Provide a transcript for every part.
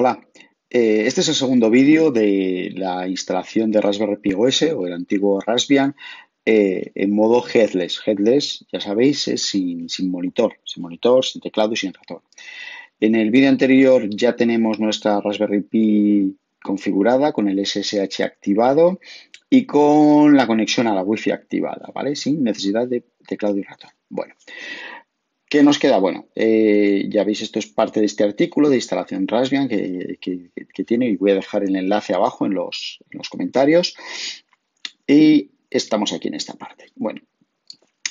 Hola, eh, este es el segundo vídeo de la instalación de Raspberry Pi OS o el antiguo Raspbian eh, en modo headless. Headless, ya sabéis, es sin, monitor, sin monitor, sin teclado y sin ratón. En el vídeo anterior ya tenemos nuestra Raspberry Pi configurada con el SSH activado y con la conexión a la Wi-Fi activada, ¿vale? Sin necesidad de teclado y ratón. Bueno, ¿Qué nos queda? Bueno, eh, ya veis, esto es parte de este artículo de instalación Raspbian que, tiene y voy a dejar el enlace abajo en los, comentarios. Y estamos aquí en esta parte. Bueno,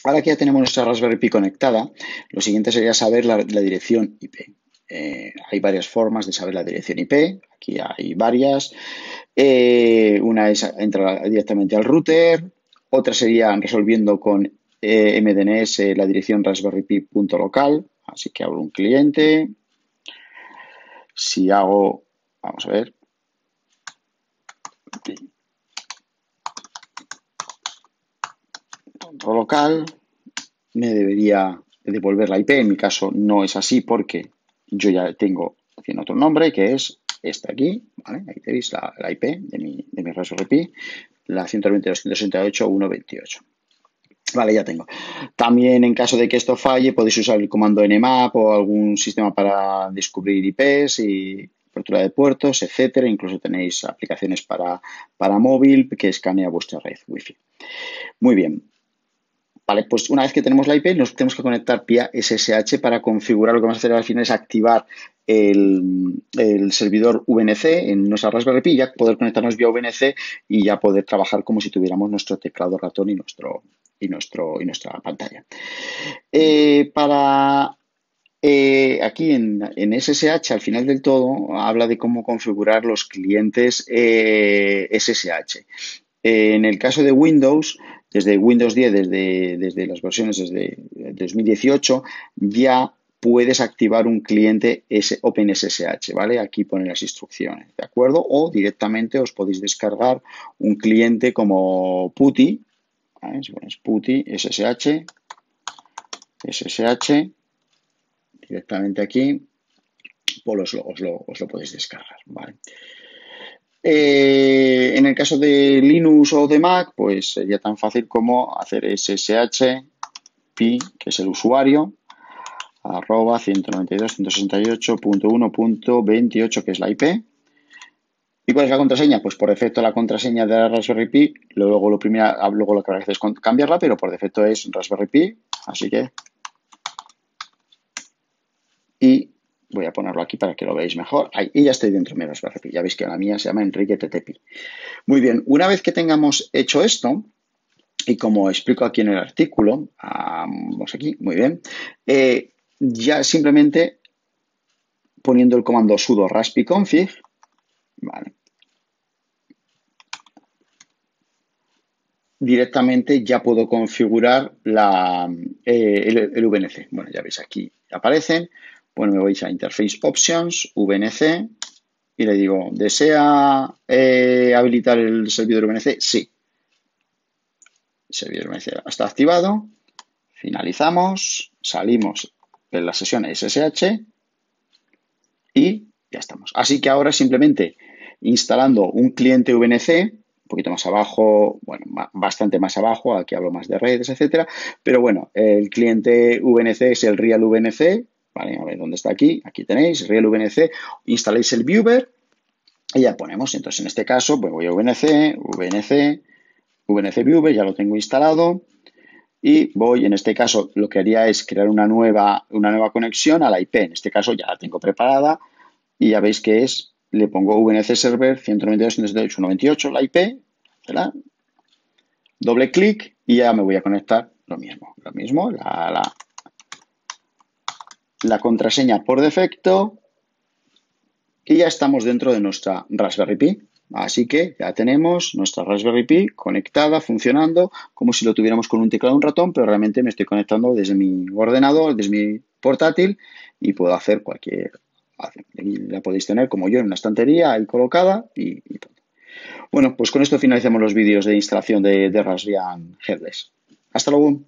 ahora que ya tenemos nuestra Raspberry Pi conectada, lo siguiente sería saber la, dirección IP. Eh, hay varias formas de saber la dirección IP, aquí hay varias. Eh, una es entrar directamente al router, otra sería resolviendo con eh, MDNS la dirección Raspberry Pi local, así que abro un cliente. Si hago, vamos a ver, punto local, me debería devolver la IP. En mi caso no es así porque yo ya tengo tiene otro nombre que es este aquí, ¿vale? Ahí tenéis la, la IP de mi, de mi Raspberry Pi, la 192.168.128. Vale, ya tengo. También en caso de que esto falle, podéis usar el comando nmap o algún sistema para descubrir IPs y apertura de puertos, etcétera. Incluso tenéis aplicaciones para, para móvil que escanea vuestra red Wi-Fi. Muy bien. Vale, pues una vez que tenemos la IP, nos tenemos que conectar vía SSH para configurar. Lo que vamos a hacer al final es activar el, servidor VNC en nuestra Raspberry Pi, ya poder conectarnos vía VNC y ya poder trabajar como si tuviéramos nuestro teclado ratón y nuestro, y, nuestro, y nuestra pantalla. Eh, para eh, aquí en, SSH, al final del todo, habla de cómo configurar los clientes SSH. Eh, en el caso de Windows, desde Windows 10, desde, desde las versiones desde 2018, ya puedes activar un cliente OpenSSH, ¿vale? Aquí pone las instrucciones, ¿de acuerdo? O directamente os podéis descargar un cliente como PuTTY, si pones PuTTY, SSH, SSH, directamente aquí, pues os lo, podéis descargar. Eh, en el caso de Linux o de Mac, pues sería tan fácil como hacer SSH pi, que es el usuario, arroba 192.168.1.28, que es la IP, ¿Y cuál es la contraseña? Pues por defecto la contraseña de la Raspberry Pi, luego lo, primero, luego lo que hacer es cambiarla, pero por defecto es Raspberry Pi, así que... Y voy a ponerlo aquí para que lo veáis mejor. Ahí, y ya estoy dentro de mi Raspberry Pi. Ya veis que la mía se llama Enrique Tetepi. Muy bien, una vez que tengamos hecho esto, y como explico aquí en el artículo, vamos aquí, muy bien, eh, ya simplemente poniendo el comando sudo config, vale, directamente ya puedo configurar la, eh, el, VNC. Bueno, ya veis aquí aparecen. Bueno, me voy a Interface Options, VNC, y le digo, ¿desea eh, habilitar el servidor VNC? Sí. El servidor VNC está activado. Finalizamos, salimos de la sesión SSH y ya estamos. Así que ahora simplemente instalando un cliente VNC, poquito más abajo, bueno, bastante más abajo, aquí hablo más de redes, etcétera, pero bueno, el cliente VNC es el Real VNC, vale, a ver dónde está aquí, aquí tenéis, Real VNC, instaláis el viewer y ya ponemos, entonces en este caso, pues voy a VNC, VNC, VNC Viewer, ya lo tengo instalado, y voy, en este caso, lo que haría es crear una nueva, una nueva conexión a la IP. En este caso ya la tengo preparada y ya veis que es le pongo VNC Server 192.168.198, la IP, ¿verdad? Doble clic y ya me voy a conectar lo mismo. Lo mismo, la, la, contraseña por defecto y ya estamos dentro de nuestra Raspberry Pi. Así que ya tenemos nuestra Raspberry Pi conectada, funcionando, como si lo tuviéramos con un teclado un ratón, pero realmente me estoy conectando desde mi ordenador, desde mi portátil y puedo hacer cualquier la podéis tener como yo en una estantería ahí colocada y. Bueno, pues con esto finalizamos los vídeos de instalación de, de Raspbian Headless. Hasta luego.